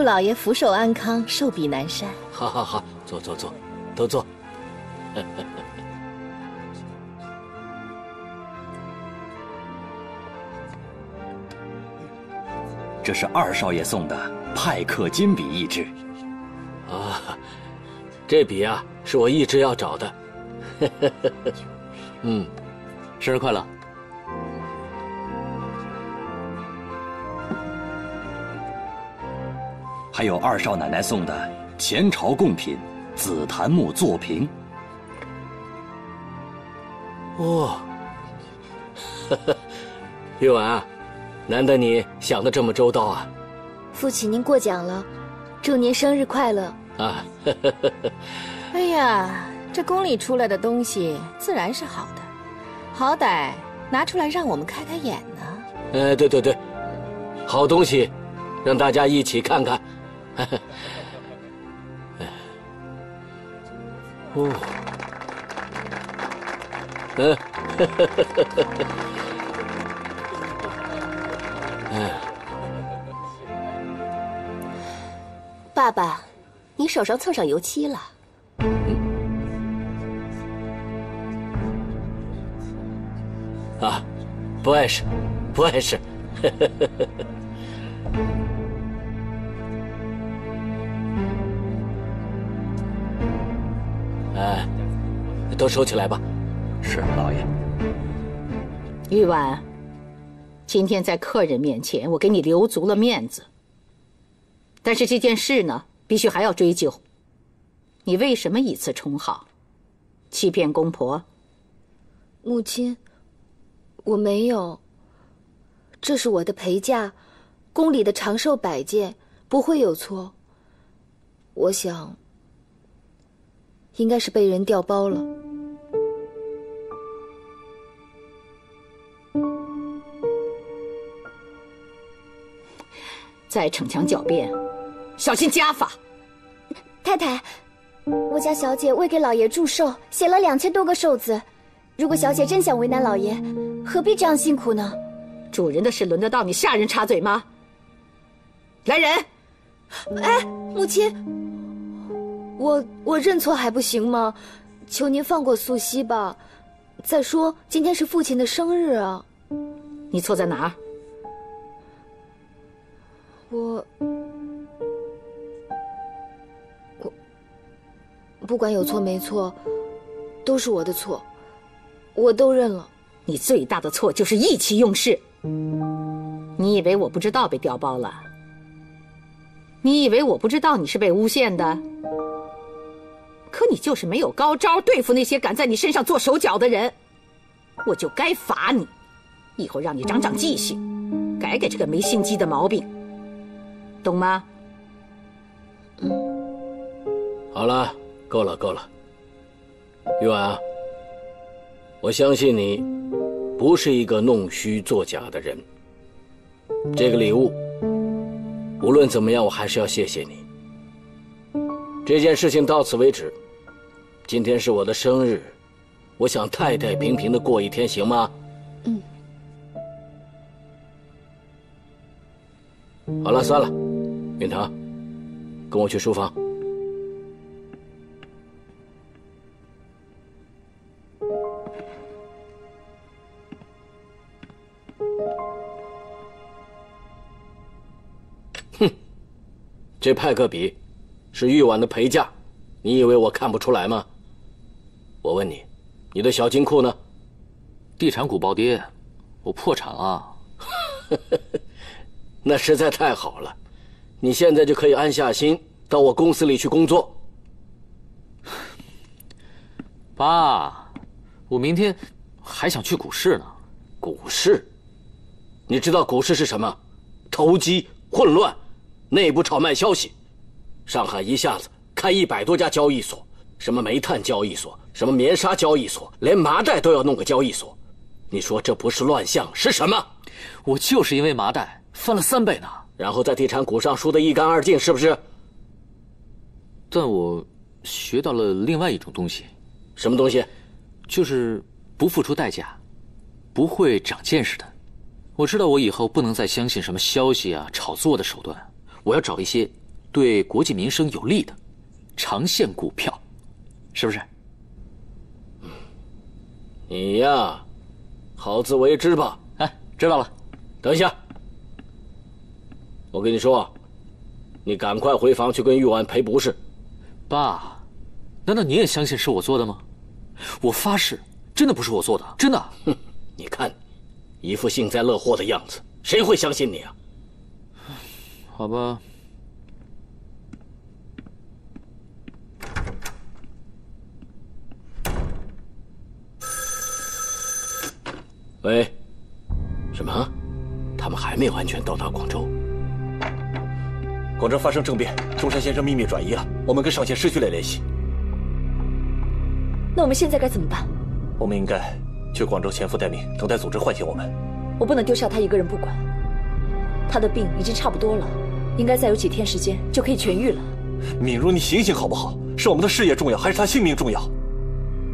祝老爷福寿安康，寿比南山。好好好，坐坐坐，都坐。这是二少爷送的派克金笔一支。啊，这笔啊，是我一直要找的。嗯，生日快乐！还有二少奶奶送的前朝贡品紫檀木座瓶。哇，玉婉啊，难得你想的这么周到啊！父亲，您过奖了，祝您生日快乐！啊，哎呀，这宫里出来的东西自然是好的，好歹拿出来让我们开开眼呢。呃，对对对，好东西，让大家一起看看。哦，嗯，嗯，爸爸，你手上蹭上油漆了。啊，不碍事，不碍事。哎，都收起来吧。是，老爷。玉婉，今天在客人面前，我给你留足了面子。但是这件事呢，必须还要追究。你为什么以次充好，欺骗公婆？母亲，我没有。这是我的陪嫁，宫里的长寿摆件，不会有错。我想。应该是被人调包了。再逞强狡辩，小心家法！太太，我家小姐为给老爷祝寿，写了两千多个寿字。如果小姐真想为难老爷，何必这样辛苦呢？主人的事轮得到你下人插嘴吗？来人！哎，母亲。我我认错还不行吗？求您放过素汐吧。再说今天是父亲的生日啊。你错在哪儿？我我不管有错没错，都是我的错，我都认了。你最大的错就是意气用事。你以为我不知道被调包了？你以为我不知道你是被诬陷的？可你就是没有高招对付那些敢在你身上做手脚的人，我就该罚你，以后让你长长记性，改改这个没心机的毛病，懂吗？嗯，好了，够了，够了。玉婉，我相信你不是一个弄虚作假的人。这个礼物，无论怎么样，我还是要谢谢你。这件事情到此为止。今天是我的生日，我想太太平平的过一天，行吗？嗯。好了，算了，允堂，跟我去书房。哼，这派克笔是玉婉的陪嫁，你以为我看不出来吗？我问你，你的小金库呢？地产股暴跌，我破产了。那实在太好了，你现在就可以安下心到我公司里去工作。爸，我明天还想去股市呢。股市？你知道股市是什么？投机、混乱、内部炒卖消息。上海一下子开一百多家交易所，什么煤炭交易所。什么棉纱交易所，连麻袋都要弄个交易所，你说这不是乱象是什么？我就是因为麻袋翻了三倍呢，然后在地产股上输得一干二净，是不是？但我学到了另外一种东西，什么东西？就是不付出代价，不会长见识的。我知道我以后不能再相信什么消息啊、炒作的手段，我要找一些对国计民生有利的长线股票，是不是？你呀，好自为之吧。哎，知道了。等一下，我跟你说，你赶快回房去跟玉婉赔不是。爸，难道你也相信是我做的吗？我发誓，真的不是我做的，真的。哼，你看，一副幸灾乐祸的样子，谁会相信你啊？好吧。喂，什么？他们还没完全到达广州。广州发生政变，中山先生秘密转移了，我们跟上线失去了联系。那我们现在该怎么办？我们应该去广州潜伏待命，等待组织唤醒我们。我不能丢下他一个人不管。他的病已经差不多了，应该再有几天时间就可以痊愈了。敏如，你醒醒好不好？是我们的事业重要，还是他性命重要？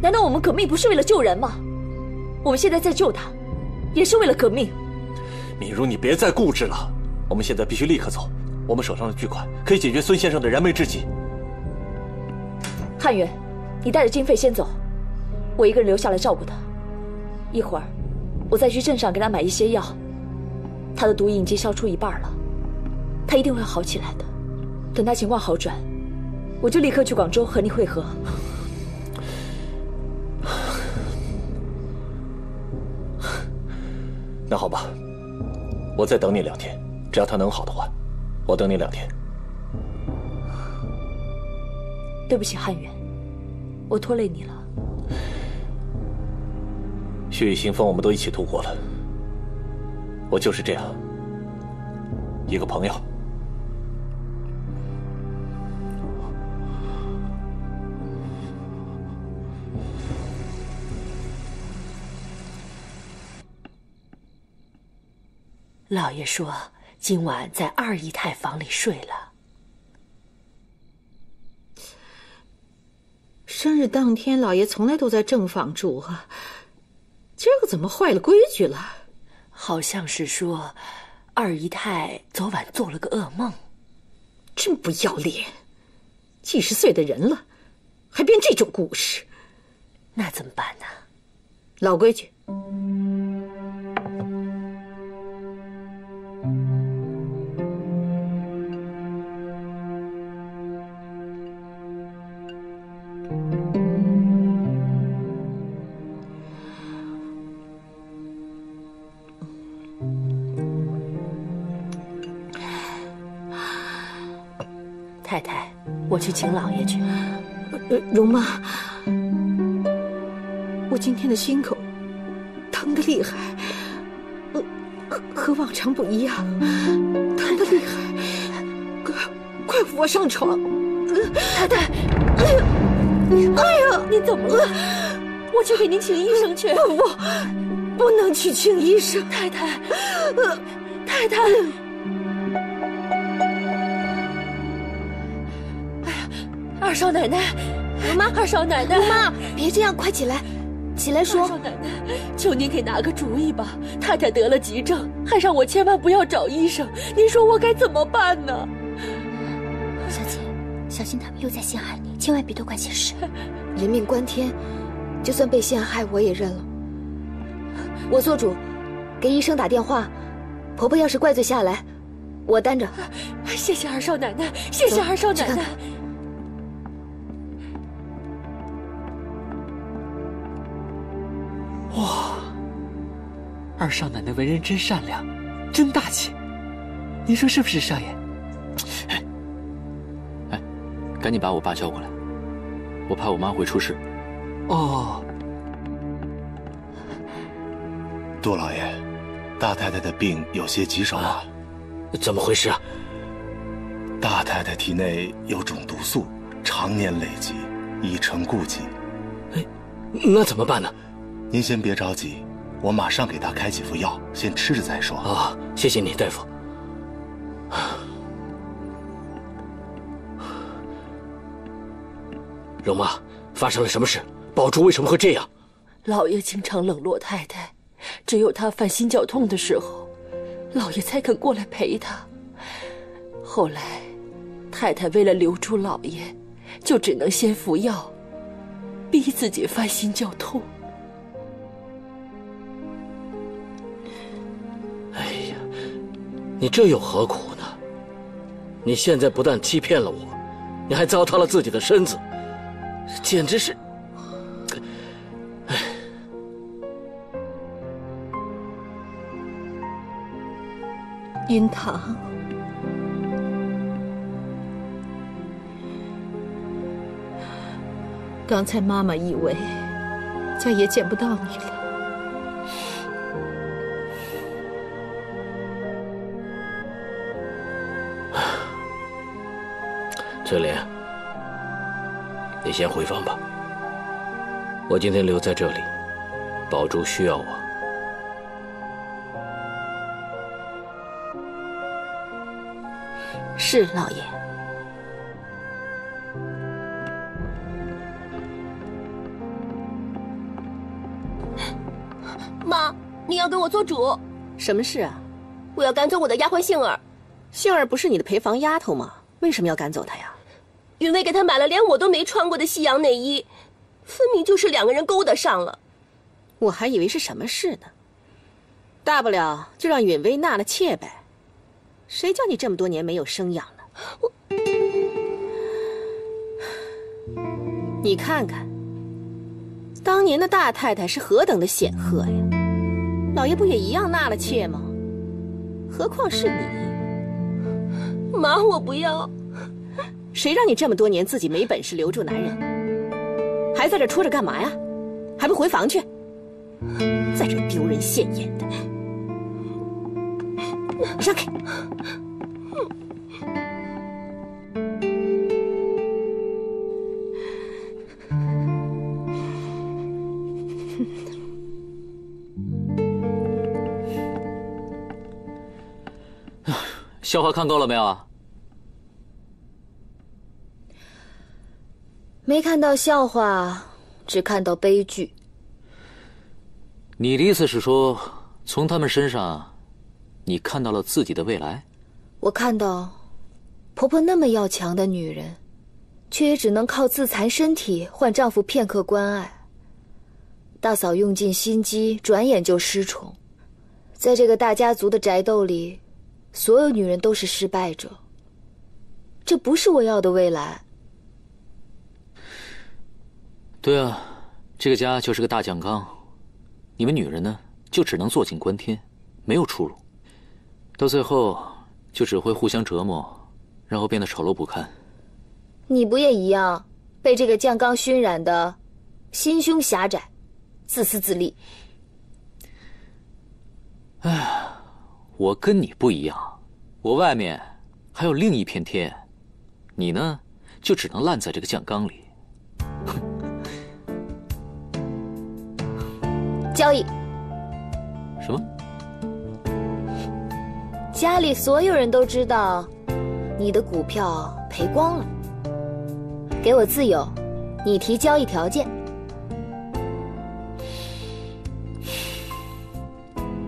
难道我们革命不是为了救人吗？我们现在在救他，也是为了革命。敏如，你别再固执了。我们现在必须立刻走。我们手上的巨款可以解决孙先生的燃眉之急。汉元，你带着经费先走，我一个人留下来照顾他。一会儿，我再去镇上给他买一些药。他的毒瘾已经消除一半了，他一定会好起来的。等他情况好转，我就立刻去广州和你会合。那好吧，我再等你两天，只要他能好的话，我等你两天。对不起，汉元，我拖累你了。血雨腥风，我们都一起度过了。我就是这样，一个朋友。老爷说今晚在二姨太房里睡了。生日当天，老爷从来都在正房住啊，今儿个怎么坏了规矩了？好像是说，二姨太昨晚做了个噩梦。真不要脸！几十岁的人了，还编这种故事，那怎么办呢？老规矩。我去请老爷去。容妈，我今天的心口疼的厉害，和和往常不一样，疼的厉害，快快扶我上床。太太，哎呀，哎呀，你怎么了？我去给您请医生去。不不，不能去请医生。太太，太太。二少奶奶，容妈，二少奶奶，容妈，别这样，快起来，起来说。二少奶奶，求您给拿个主意吧。太太得了急症，还让我千万不要找医生，您说我该怎么办呢？小姐，小心他们又在陷害你，千万别多管闲事。人命关天，就算被陷害，我也认了。我做主，给医生打电话。婆婆要是怪罪下来，我担着。谢谢二少奶奶，谢谢二少奶奶。二少奶奶为人真善良，真大气，您说是不是，少爷？哎，哎，赶紧把我爸叫过来，我怕我妈会出事。哦，杜老爷，大太太的病有些棘手啊。怎么回事啊？大太太体内有种毒素，常年累积，已成痼疾。哎，那怎么办呢？您先别着急，我马上给他开几副药，先吃着再说。啊，谢谢你，大夫。容妈，发生了什么事？宝珠为什么会这样？老爷经常冷落太太，只有她犯心绞痛的时候，老爷才肯过来陪她。后来，太。太太为了留住老爷，就只能先服药，逼自己犯心绞痛。你这又何苦呢？你现在不但欺骗了我，你还糟蹋了自己的身子，简直是……哎，云堂，刚才妈妈以为再也见不到你了。翠莲，你先回房吧。我今天留在这里，宝珠需要我。是老爷。妈，你要给我做主。什么事啊？我要赶走我的丫鬟杏儿。杏儿不是你的陪房丫头吗？为什么要赶走她呀？允薇给他买了连我都没穿过的西洋内衣，分明就是两个人勾搭上了。我还以为是什么事呢。大不了就让允薇纳了妾呗。谁叫你这么多年没有生养呢？我，你看看，当年的大太太是何等的显赫呀！老爷不也一样纳了妾吗？何况是你，妈，我不要。谁让你这么多年自己没本事留住男人，还在这戳着干嘛呀？还不回房去？在这丢人现眼的，让开！笑话看够了没有啊？没看到笑话，只看到悲剧。你的意思是说，从他们身上，你看到了自己的未来？我看到，婆婆那么要强的女人，却也只能靠自残身体换丈夫片刻关爱。大嫂用尽心机，转眼就失宠。在这个大家族的宅斗里，所有女人都是失败者。这不是我要的未来。对啊，这个家就是个大酱缸，你们女人呢，就只能坐井观天，没有出路，到最后就只会互相折磨，然后变得丑陋不堪。你不也一样，被这个酱缸熏染的，心胸狭窄，自私自利。哎，我跟你不一样，我外面还有另一片天，你呢，就只能烂在这个酱缸里。交易？什么？家里所有人都知道，你的股票赔光了。给我自由，你提交易条件。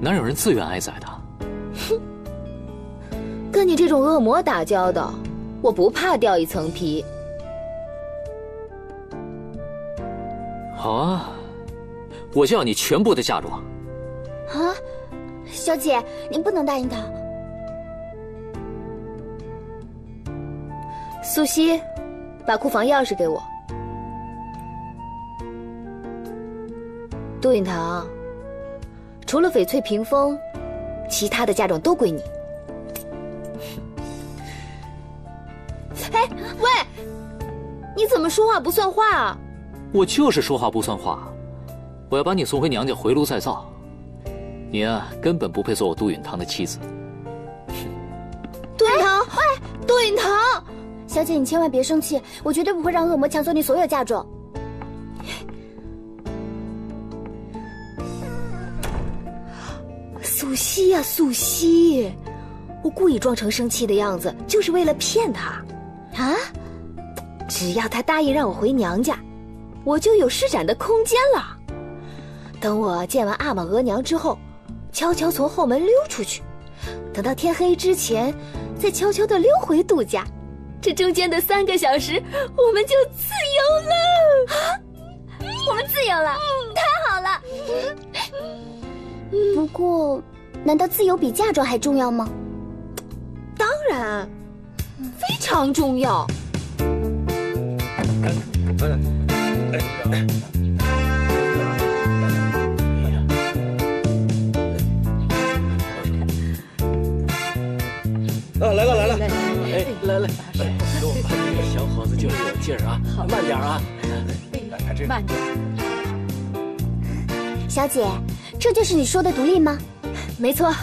哪有人自愿挨宰的？哼！跟你这种恶魔打交道，我不怕掉一层皮。好啊。我就要你全部的嫁妆。啊，小姐，您不能答应他。素汐，把库房钥匙给我。杜允堂，除了翡翠屏风，其他的嫁妆都归你。哎，喂，你怎么说话不算话啊？我就是说话不算话。我要把你送回娘家回炉再造，你啊根本不配做我杜允堂的妻子。杜允堂，喂，杜允堂，小姐你千万别生气，我绝对不会让恶魔抢走你所有嫁妆。素汐呀，素汐，我故意装成生气的样子，就是为了骗他。啊，只要他答应让我回娘家，我就有施展的空间了。等我见完阿玛额娘之后，悄悄从后门溜出去，等到天黑之前，再悄悄的溜回杜家，这中间的三个小时，我们就自由了。我们自由了，太好了。不过，难道自由比嫁妆还重要吗？当然，非常重要。啊，来了来了，哎，来来，给我把这个小伙子就是有劲儿啊，慢点啊，慢点。小姐，这就是你说的独立吗？没错，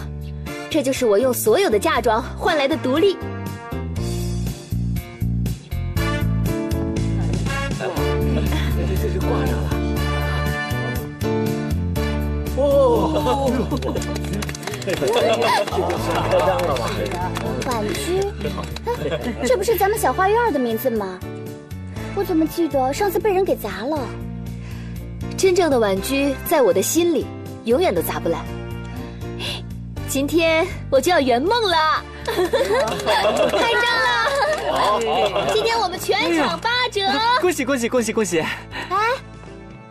这就是我用所有的嫁妆换来的独立。这这这挂上了。哦，开张了吧？婉居，哎 这不是咱们小花院的名字吗？我怎么记得上次被人给砸了？真正的婉居在我的心里，永远都砸不烂。今天我就要圆梦了，开张了！今天我们全场八折。恭喜恭喜恭喜恭喜！哎，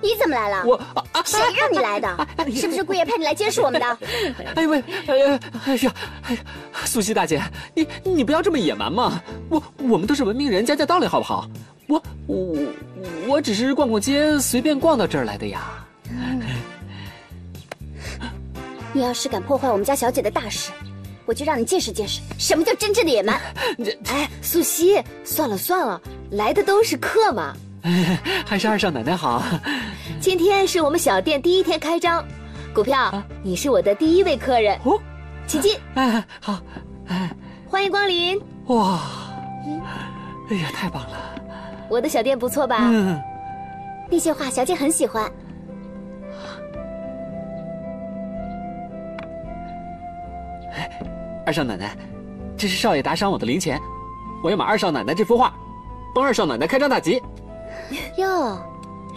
你怎么来了？我谁让你来的？是不是姑爷派你来监视我们的？哎喂，哎呀，哎呀，哎呀，苏西大姐，你你不要这么野蛮嘛！我我们都是文明人，讲讲道理好不好？我我我只是逛逛街，随便逛到这儿来的呀。你要是敢破坏我们家小姐的大事，我就让你见识见识什么叫真正的野蛮。哎，素汐，算了算了，来的都是客嘛。还是二少奶奶好。今天是我们小店第一天开张，股票，你是我的第一位客人哦，请进。哎，好，哎，欢迎光临。哇，哎呀，太棒了！我的小店不错吧？嗯，那些画小姐很喜欢。二少奶奶，这是少爷打赏我的零钱，我要买二少奶奶这幅画，帮二少奶奶开张大吉。哟，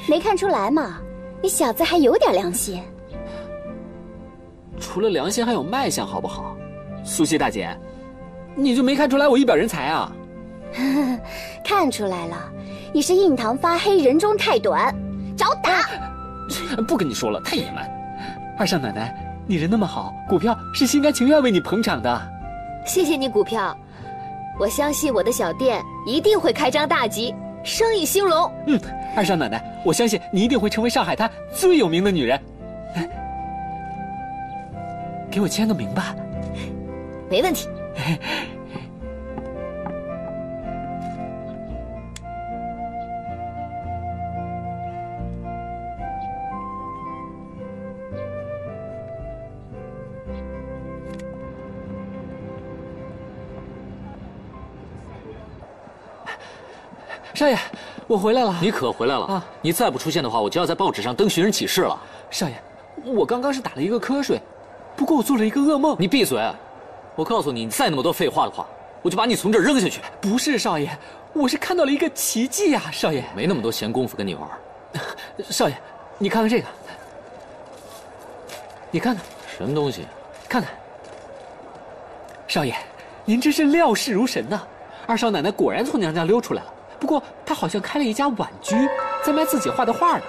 没看出来嘛，你小子还有点良心。除了良心，还有卖相，好不好？苏西大姐，你就没看出来我一表人才啊？看出来了，你是印堂发黑，人中太短，找打！不跟你说了，太野蛮。二少奶奶，你人那么好，股票是心甘情愿为你捧场的。谢谢你股票，我相信我的小店一定会开张大吉，生意兴隆。嗯，二少奶奶，我相信你一定会成为上海滩最有名的女人。给我签个名吧。没问题。少爷，我回来了。你可回来了啊！你再不出现的话，我就要在报纸上登寻人启事了。少爷，我刚刚是打了一个瞌睡，不过我做了一个噩梦。你闭嘴！我告诉你，你再那么多废话的话，我就把你从这儿扔下去。不是少爷，我是看到了一个奇迹啊！少爷，没那么多闲工夫跟你玩。少爷，你看看这个，你看看什么东西？看看。少爷，您真是料事如神呐！二少奶奶果然从娘家溜出来了。不过他好像开了一家婉居，在卖自己画的画呢。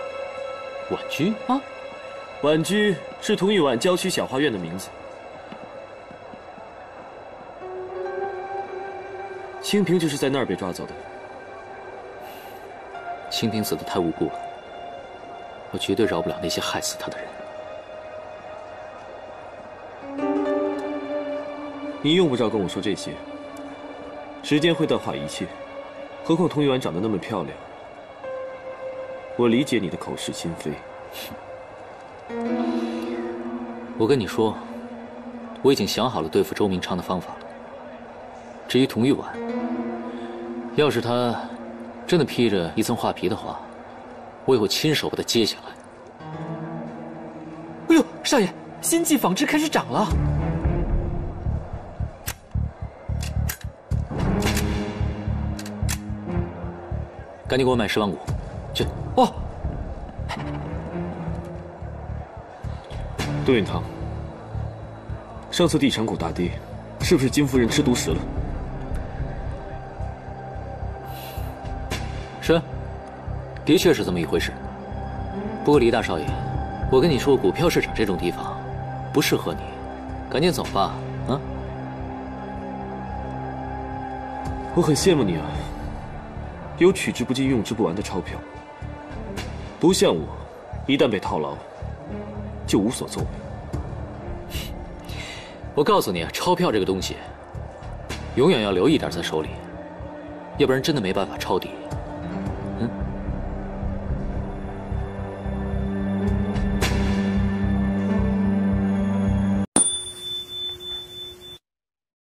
婉居啊，婉居是同玉婉郊区小画院的名字。清平就是在那儿被抓走的。清平死的太无辜了，我绝对饶不了那些害死他的人。你用不着跟我说这些，时间会淡化一切。何况童玉婉长得那么漂亮，我理解你的口是心非。我跟你说，我已经想好了对付周明昌的方法了。至于童玉婉，要是他真的披着一层画皮的话，我也会亲手把他揭下来。哎呦，少爷，心悸纺织开始涨了。赶紧给我买十万股，去！哦。杜运堂，上次地产股大跌，是不是金夫人吃独食了？是，的确是这么一回事。不过李大少爷，我跟你说，股票市场这种地方不适合你，赶紧走吧。啊！我很羡慕你啊，有取之不尽、用之不完的钞票。不像我，一旦被套牢，就无所作为。我告诉你啊，钞票这个东西，永远要留一点在手里，要不然真的没办法抄底。